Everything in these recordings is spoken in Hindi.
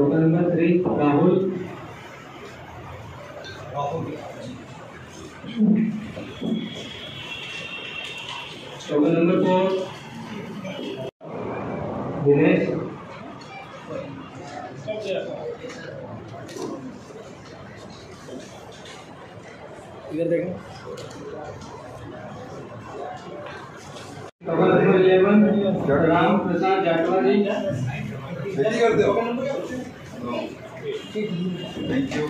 Total number three Rahul. Total number four Dinesh. इधर देखें। Total number eleven Ram Prasad Jatav ji thank you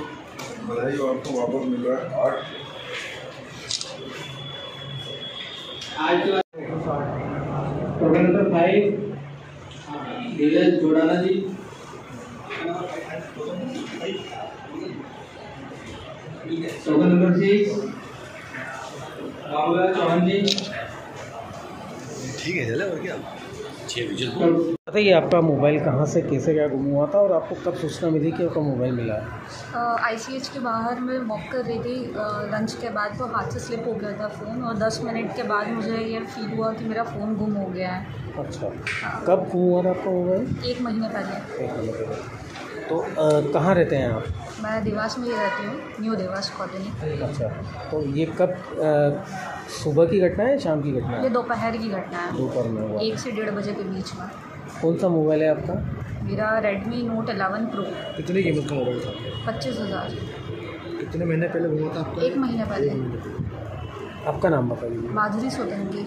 बधाई हो आपको वापस मिल रहा है। आठ आज number five जोड़ाना ji. Token number six Babulal Chauhan ji. ठीक है चले और क्या? छः हो। बताइए आपका मोबाइल कहाँ से कैसे क्या गुम हुआ था और आपको कब सूचना मिली कि आपका मोबाइल मिला है? आईसीएच के बाहर मैं वॉक कर रही थी लंच के बाद तो हाथ से स्लिप हो गया था फ़ोन और 10 मिनट के बाद मुझे ये फील हुआ कि मेरा फ़ोन गुम हो गया है। अच्छा। कब गुम हुआ था आपका मोबाइल? एक महीने पहले। एक महीने पहले। तो कहाँ रहते हैं आप? मैं देवास में ही रहती हूँ न्यू देवास कॉलोनी। अच्छा तो ये कब सुबह की घटना है या शाम की घटना है? ये दोपहर की घटना है। दोपहर में हुआ एक से डेढ़ बजे के बीच में। कौन सा मोबाइल है आपका? मेरा रेडमी नोट 11 प्रो कितनी कीमत का मोबाइल था? पच्चीस हज़ार। कितने महीने पहले हुआ था आपका? एक महीने पहले। आपका नाम बताइए। माधुरी सोलंकी।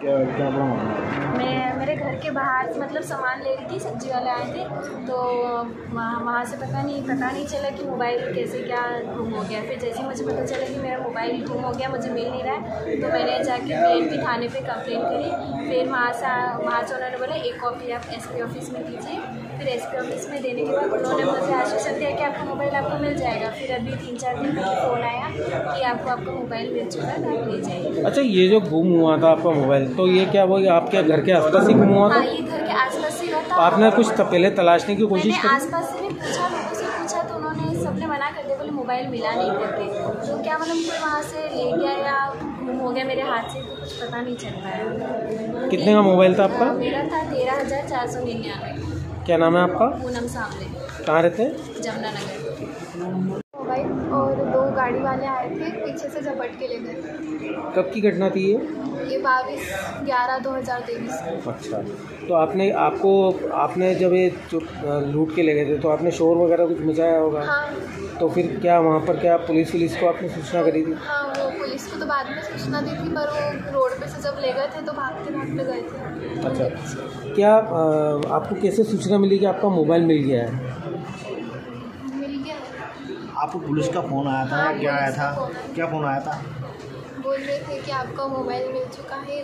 क्या क्या प्रॉब्लम मैं मेरे घर के बाहर मतलब सामान ले रही थी सब्ज़ी वाले आए थे तो वहाँ वहाँ से पता नहीं पता नहीं चला कि मोबाइल कैसे क्या गुम हो गया। फिर जैसे मुझे पता चला कि मेरा मोबाइल गुम हो गया मुझे मिल नहीं रहा है तो मैंने जाके पी थाने पे कंप्लेन करी। फिर वहाँ से वहाँ से उन्होंने बोला एक कॉपी आप एसपी ऑफ़िस में दीजिए। फिर एसपी ऑफ़िस में देने के बाद उन्होंने मुझे आश्वासन दिया कि आपका मोबाइल आपको मिल जाएगा। फिर अभी तीन चार दिन पहले फ़ोन आया कि आपको आपका मोबाइल मिल चुका है तो आप ले जाइए। अच्छा ये जो गुम हुआ था आपका मोबाइल तो ये क्या वो आपके घर के आसपास ही गुम हुआ था? हाँ ये घर के आसपास ही रहता तो आपने कुछ पहले तलाशने की कोशिश करी? आसपास से भी पूछा लोगों से पूछा तो उन्होंने सबने मना कर दिया बोले मोबाइल मिला नहीं करके। तो क्या मतलब कोई वहाँ से ले गया या गुम हो गया मेरे हाथ से तो कुछ पता नहीं चल पाया। कितने का मोबाइल था आपका? मेरा था तेरह हज़ार चार सौ निन्यानवे। क्या नाम है आपका? पूनम सामने कहाँ रहते हैं? जमुनानगर। मोबाइल और दो गाड़ी वाले आए थे पीछे से झपट के ले गए कब की घटना थी ये? बाईस ग्यारह दो हज़ार तेईस। अच्छा। तो आपने आपको आपने जब ये लूट के ले गए थे तो आपने शोर वगैरह कुछ मचाया होगा? हाँ। तो फिर क्या वहाँ पर क्या पुलिस पुलिस को आपने सूचना करी थी? हाँ वो पुलिस को तो बाद में सूचना दी थी पर वो रोड पे से जब ले गए थे तो भागते भागते गए थे। अच्छा। क्या आपको कैसे सूचना मिली कि आपका मोबाइल मिल गया है? मिल गया। आपको पुलिस का फ़ोन आया था हाँ, क्या आया था? क्या फ़ोन आया था? बोल रहे थे कि आपका मोबाइल मिल चुका है।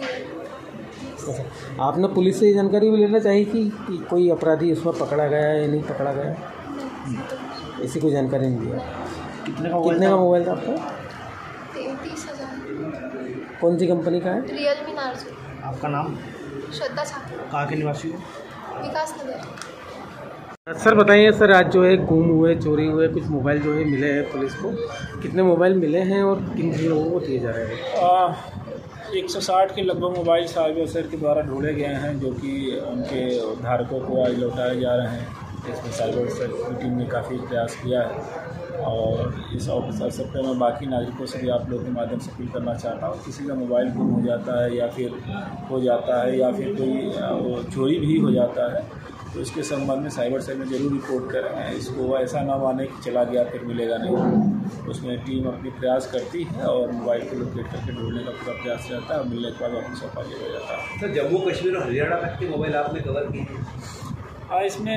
अच्छा आपने पुलिस से ये जानकारी भी लेना चाहिए कि, कि कोई अपराधी इसमें पकड़ा गया या नहीं पकड़ा गया ऐसी कोई जानकारी नहीं दिया कितने का मोबाइल कितने का था मोबाइल था आपका? तैंतीस हज़ार। कौन सी कंपनी का है? Realme Narzo. आपका नाम? श्रद्धा छात्र कहाँ के निवासी हो? विकास नगर। सर, बताइए सर, आज जो है गुम हुए, चोरी हुए, कुछ मोबाइल जो है मिले हैं पुलिस को। कितने मोबाइल मिले हैं और किन किन लोगों को दिए जा रहे हैं? एक सौ साठ के लगभग मोबाइल साइबर सेल के द्वारा ढूंढे गए हैं, जो कि उनके धारकों को आज लौटाए जा रहे हैं। इसमें साइबर सेल की टीम ने काफ़ी प्रयास किया है और इस अवसर से पे मैं बाकी नागरिकों से भी आप लोगों के माध्यम से अपील करना चाहता हूँ, किसी का मोबाइल गुम हो जाता है या फिर हो जाता है या फिर कोई चोरी भी हो जाता है तो इसके संबंध में साइबर सेल में ज़रूर रिपोर्ट करें। इसको ऐसा ना माने कि चला गया फिर मिलेगा नहीं। उसमें टीम अपनी प्रयास करती है और मोबाइल को लोकेट करके ढूँढने का पूरा प्रयास रहता है और मिलने के बाद वापस सौंपा जाता है। सर जम्मू कश्मीर और हरियाणा तक के मोबाइल आपने कवर किए हाँ? इसमें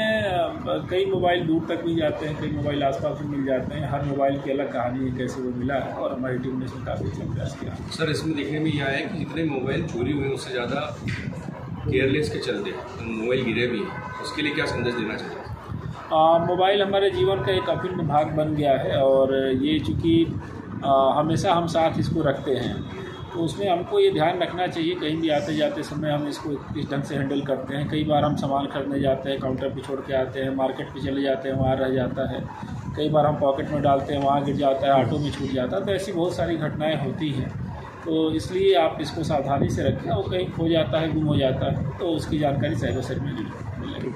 कई मोबाइल दूर तक भी जाते हैं कई मोबाइल आसपास भी मिल जाते हैं। हर मोबाइल की अलग कहानी है कैसे वो मिला है और हमारी टीम ने इसमें काफ़ी अच्छा प्रयास किया। सर इसमें देखने में यह आया है कि जितने मोबाइल चोरी हुए उससे ज़्यादा केयरलेस के चलते मोबाइल गिरे भी हैं, उसके लिए क्या संदेश देना चाहिए मोबाइल हमारे जीवन का एक अभिन्न भाग बन गया है और ये चूँकि हमेशा हम साथ इसको रखते हैं तो उसमें हमको ये ध्यान रखना चाहिए, कहीं भी आते जाते समय हम इसको इस ढंग से हैंडल करते हैं। कई बार हम सामान खरीदने जाते हैं काउंटर पे छोड़ के आते हैं मार्केट पे चले जाते हैं, वहाँ रह जाता है। कई बार हम पॉकेट में डालते हैं, वहाँ गिर जाता है ऑटो में छूट जाता है तो ऐसी बहुत सारी घटनाएँ होती हैं। तो इसलिए आप इसको सावधानी से रखें और कहीं खो जाता है, गुम हो जाता है तो उसकी जानकारी साइबर सेल में मिलेगी।